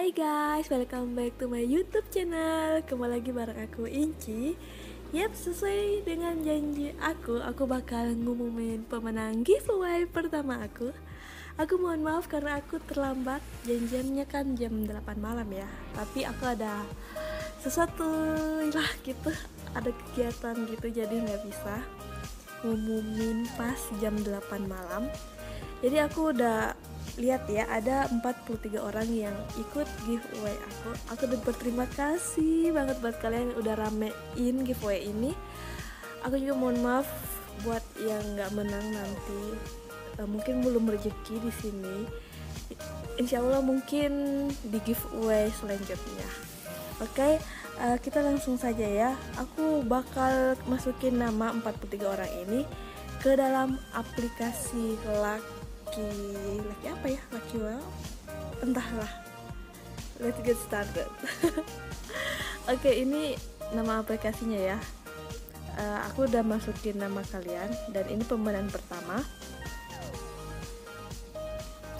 welcome back to my YouTube channel. Kembali lagi bareng aku Inci. Yap, sesuai dengan janji aku, aku bakal ngumumin pemenang giveaway pertama aku. Aku mohon maaf karena aku terlambat. Janjiannya kan jam 8 malam ya. Tapi aku ada sesuatu lah gitu, ada kegiatan gitu jadi nggak bisa ngumumin pas jam 8 malam. Jadi aku udah lihat ya ada 43 orang yang ikut giveaway aku. Aku udah berterima kasih banget buat kalian yang udah ramein giveaway ini. Aku juga mohon maaf buat yang nggak menang nanti. Uh, mungkin belum rezeki di sini. Insya Allah mungkin di giveaway selanjutnya. Oke okay, uh, kita langsung saja ya. Aku bakal masukin nama 43 orang ini ke dalam aplikasi lucky laki laki apa ya? Laki well entahlah. Let's get started. Oke okay, ini nama aplikasinya ya. Uh, aku udah masukin nama kalian dan ini pemenang pertama.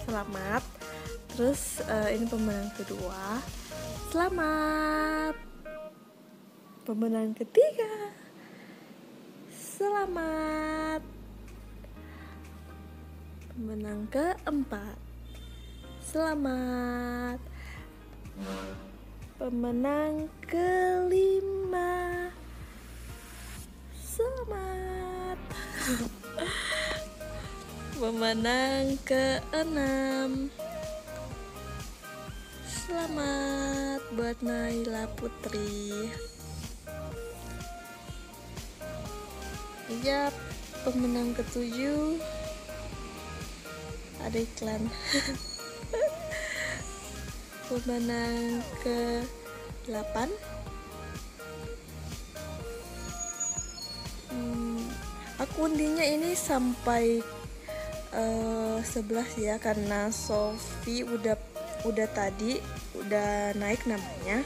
Selamat. Terus uh, ini pemenang kedua. Selamat. Pemenang ketiga. Selamat Pemenang keempat. Selamat. Pemenang kelima. Selamat. Pemenang keenam. Selamat buat Naila Putri. Ya, pemenang ketujuh ada iklan. Pemenang ke 8 hmm, aku undinya ini sampai uh, eh, 11 ya karena Sofi udah udah tadi udah naik namanya.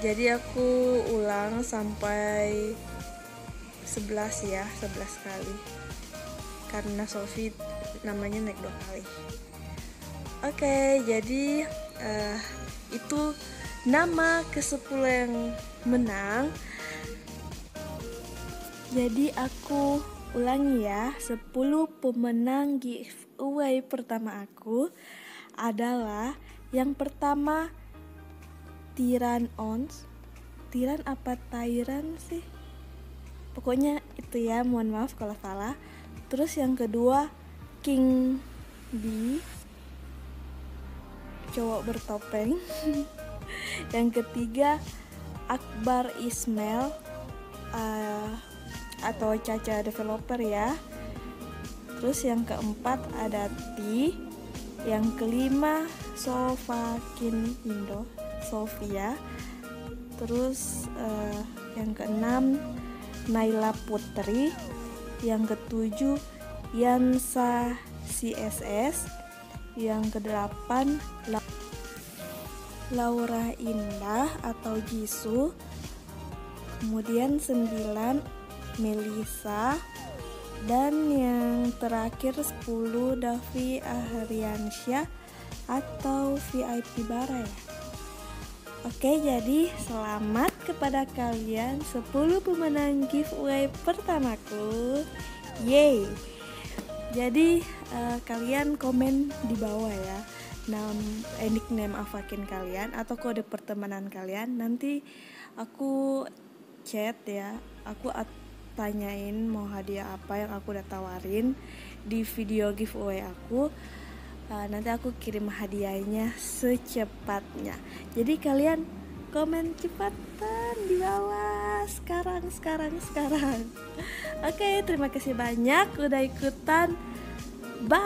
Jadi aku ulang sampai 11 ya 11 kali. Karena Sofi namanya naik dua kali. Oke jadi uh, itu nama ke 10 yang menang. Jadi aku ulangi ya 10 pemenang giveaway pertama aku adalah yang pertama Tiran Ons. Tiran apa Tyran sih? Pokoknya itu ya mohon maaf kalau salah. Terus yang kedua King B. Cowok bertopeng. Yang ketiga Akbar Ismail uh, atau Caca developer ya. Terus yang keempat ada T. Yang kelima Sofakin Indo Sofia. Terus uh, yang keenam Naila Putri. Yang ketujuh Yansa CSS yang kedelapan Laura Indah atau Jisoo. Kemudian sembilan Melisa dan yang terakhir 10 Davi Ahriansyah atau VIP Bara ya Oke jadi selamat kepada kalian 10 pemenang giveaway pertamaku. Yeay jadi uh, kalian komen di bawah ya. Nam eh, nickname avakin kalian atau kode pertemanan kalian. Nanti aku chat ya. Aku tanyain mau hadiah apa yang aku udah tawarin di video giveaway aku. Uh, nanti aku kirim hadiahnya secepatnya. Jadi kalian komen cepatan di bawah sekarang sekarang sekarang. Oke terima kasih banyak udah ikutan. Bye